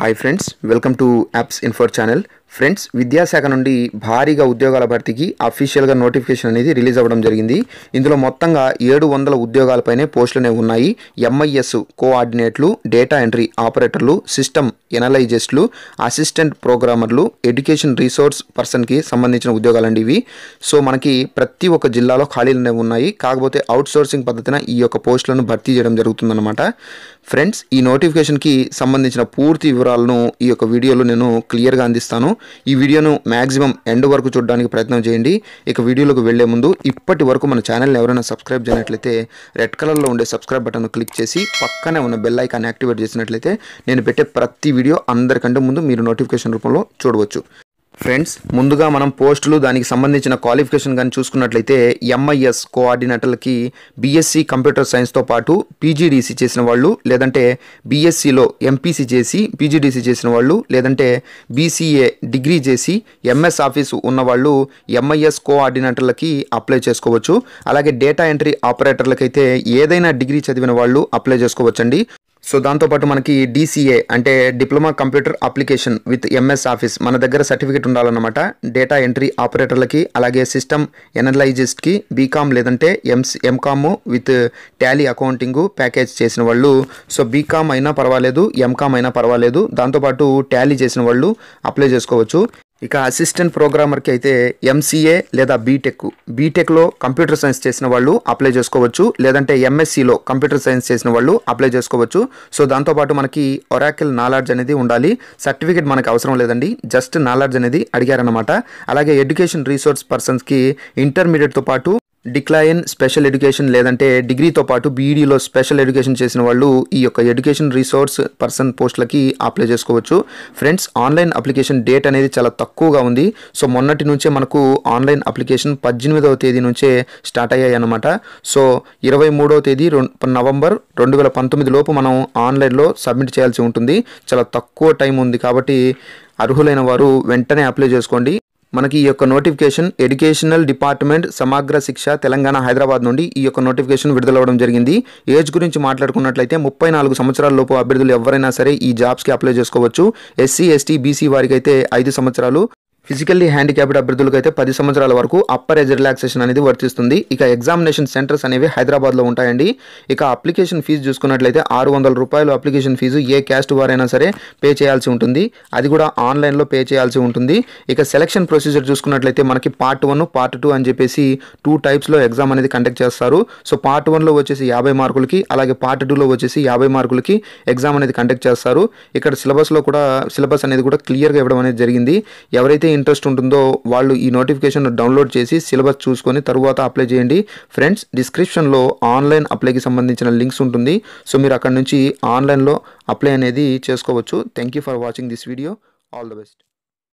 Hi friends, welcome to Apps Info channel. Friends విద్యాశాఖ నుండి భారీగా ఉద్యోగాల భర్తీకి అఫీషియల్గా నోటిఫికేషన్ అనేది రిలీజ్ అవ్వడం జరిగింది. ఇందులో మొత్తంగా ఏడు వందల ఉద్యోగాలపైనే పోస్టులనే ఉన్నాయి. ఎంఐఎస్ కోఆర్డినేట్లు డేటా ఎంట్రీ ఆపరేటర్లు సిస్టమ్ ఎనలైజెస్ట్లు అసిస్టెంట్ ప్రోగ్రామర్లు ఎడ్యుకేషన్ రీసోర్స్ పర్సన్కి సంబంధించిన ఉద్యోగాలండి ఇవి. సో మనకి ప్రతి ఒక్క జిల్లాలో ఖాళీలనే ఉన్నాయి. కాకపోతే అవుట్ సోర్సింగ్ పద్ధతిన ఈ యొక్క పోస్టులను భర్తీ చేయడం జరుగుతుందన్నమాట. ఫ్రెండ్స్ ఈ నోటిఫికేషన్కి సంబంధించిన పూర్తి వివరాలను ఈ యొక్క వీడియోలో నేను క్లియర్గా అందిస్తాను. ఈ వీడియోను మ్యాక్సిమం ఎండ్ వరకు చూడడానికి ప్రయత్నం చేయండి. ఇక వీడియోలోకి వెళ్ళే ముందు ఇప్పటి వరకు మన ఛానల్ని ఎవరైనా సబ్స్క్రైబ్ చేయనట్లయితే రెడ్ కలర్లో ఉండే సబ్స్క్రైబ్ బటన్ క్లిక్ చేసి పక్కనే ఉన్న బెల్ ఐకాన్ యాక్టివేట్ చేసినట్లయితే నేను పెట్టే ప్రతి వీడియో అందరికంటే ముందు మీరు నోటిఫికేషన్ రూపంలో చూడవచ్చు. ఫ్రెండ్స్ ముందుగా మనం పోస్టులు దానికి సంబంధించిన క్వాలిఫికేషన్ కానీ చూసుకున్నట్లయితే ఎంఐఎస్ కోఆర్డినేటర్లకి బీఎస్సీ కంప్యూటర్ సైన్స్తో పాటు పీజీడీసీ చేసిన వాళ్ళు లేదంటే బీఎస్సీలో ఎంపీసీ చేసి పీజీడీసీ చేసిన వాళ్ళు లేదంటే బీసీఏ డిగ్రీ చేసి ఎంఎస్ ఆఫీసు ఉన్న వాళ్ళు ఎంఐఎస్ కోఆర్డినేటర్లకి అప్లై చేసుకోవచ్చు. అలాగే డేటా ఎంట్రీ ఆపరేటర్లకైతే ఏదైనా డిగ్రీ చదివిన వాళ్ళు అప్లై చేసుకోవచ్చండి. సో దాంతోపాటు మనకి డీసీఏ అంటే diploma computer application with MS office మన దగ్గర సర్టిఫికేట్ ఉండాలన్నమాట. డేటా ఎంట్రీ ఆపరేటర్లకి అలాగే సిస్టమ్ ఎనలైజిస్ట్కి బీకామ్ లేదంటే MS MCom with Tally accounting package చేసిన వాళ్ళు. సో బీకామ్ అయినా పర్వాలేదు ఎంకామ్ అయినా పర్వాలేదు. దాంతోపాటు టాలీ చేసిన వాళ్ళు అప్లై చేసుకోవచ్చు. ఇక అసిస్టెంట్ ప్రోగ్రామర్కి అయితే ఎంసీఏ లేదా బీటెక్ బీటెక్లో కంప్యూటర్ సైన్స్ చేసిన వాళ్ళు అప్లై చేసుకోవచ్చు లేదంటే ఎంఎస్సిలో కంప్యూటర్ సైన్స్ చేసిన వాళ్ళు అప్లై చేసుకోవచ్చు. సో దాంతోపాటు మనకి ఒరాకిల్ నాలెడ్జ్ అనేది ఉండాలి. సర్టిఫికేట్ మనకు అవసరం లేదండి. జస్ట్ నాలెడ్జ్ అనేది అడిగారనమాట అలాగే ఎడ్యుకేషన్ రీసోర్స్ పర్సన్స్కి ఇంటర్మీడియట్తో పాటు డిక్లైన్ స్పెషల్ ఎడ్యుకేషన్ లేదంటే డిగ్రీతో పాటు బీఈడీలో స్పెషల్ ఎడ్యుకేషన్ చేసిన వాళ్ళు ఈ యొక్క ఎడ్యుకేషన్ రీసోర్స్ పర్సన్ పోస్టులకి అప్లై చేసుకోవచ్చు. ఫ్రెండ్స్ ఆన్లైన్ అప్లికేషన్ డేట్ అనేది చాలా తక్కువగా ఉంది. సో మొన్నటి నుంచే మనకు ఆన్లైన్ అప్లికేషన్ పద్దెనిమిదవ తేదీ నుంచే స్టార్ట్ అయ్యాయి అనమాట సో ఇరవై మూడవ తేదీ నవంబర్ రెండు వేల పంతొమ్మిది లోపు మనం ఆన్లైన్లో సబ్మిట్ చేయాల్సి ఉంటుంది. చాలా తక్కువ టైం ఉంది కాబట్టి అర్హులైన వారు వెంటనే అప్లై చేసుకోండి. మనకి ఈ యొక్క నోటిఫికేషన్ ఎడ్యుకేషనల్ డిపార్ట్మెంట్ సమగ్ర శిక్ష తెలంగాణ హైదరాబాద్ నుండి ఈ యొక్క నోటిఫికేషన్ విడుదలవ్వడం జరిగింది. ఏజ్ గురించి మాట్లాడుకున్నట్లయితే ముప్పై నాలుగు సంవత్సరాల లోపు అభ్యర్థులు ఎవరైనా సరే ఈ జాబ్స్కి అప్లై చేసుకోవచ్చు. ఎస్సీ ఎస్టీ బీసీ వారికి అయితే ఐదు సంవత్సరాలు. ఫిజికల్లీ హ్యాండిక్యాప్డ్ అభ్యర్థులకు అయితే పది సంవత్సరాల వరకు అప్పర్ ఏజ్ రిలాక్సేషన్ అనేది వర్తిస్తుంది. ఇక ఎగ్జామినేషన్ సెంటర్స్ అనేవి హైదరాబాద్లో ఉంటాయండి. ఇక అప్లికేషన్ ఫీజు చూసుకున్నట్లయితే ఆరు వందల రూపాయలు అప్లికేషన్ ఫీజు ఏ క్యాస్ట్ వారైనా సరే పే చేయాల్సి ఉంటుంది. అది కూడా ఆన్లైన్లో పే చేయాల్సి ఉంటుంది. ఇక సెలక్షన్ ప్రొసీజర్ చూసుకున్నట్లయితే మనకి పార్ట్ వన్ పార్ట్ టూ అని చెప్పేసి టూ టైప్స్లో ఎగ్జామ్ అనేది కండక్ట్ చేస్తారు. సో పార్ట్ వన్లో వచ్చేసి యాభై మార్కులకి అలాగే పార్ట్ టూలో వచ్చేసి యాభై మార్కులకి ఎగ్జామ్ అనేది కండక్ట్ చేస్తారు. ఇక్కడ సిలబస్లో కూడా సిలబస్ అనేది కూడా క్లియర్గా ఇవ్వడం అనేది జరిగింది. ఎవరైతే ఇంట్రెస్ట్ ఉంటుందో వాళ్ళు ఈ నోటిఫికేషన్ డౌన్లోడ్ చేసి సిలబస్ చూసుకొని తర్వాత అప్లై చేయండి. ఫ్రెండ్స్ డిస్క్రిప్షన్లో ఆన్లైన్ అప్లైకి సంబంధించిన లింక్స్ ఉంటుంది. సో మీరు అక్కడ నుంచి ఆన్లైన్లో అప్లై అనేది చేసుకోవచ్చు. Thank you for watching this video. All the best.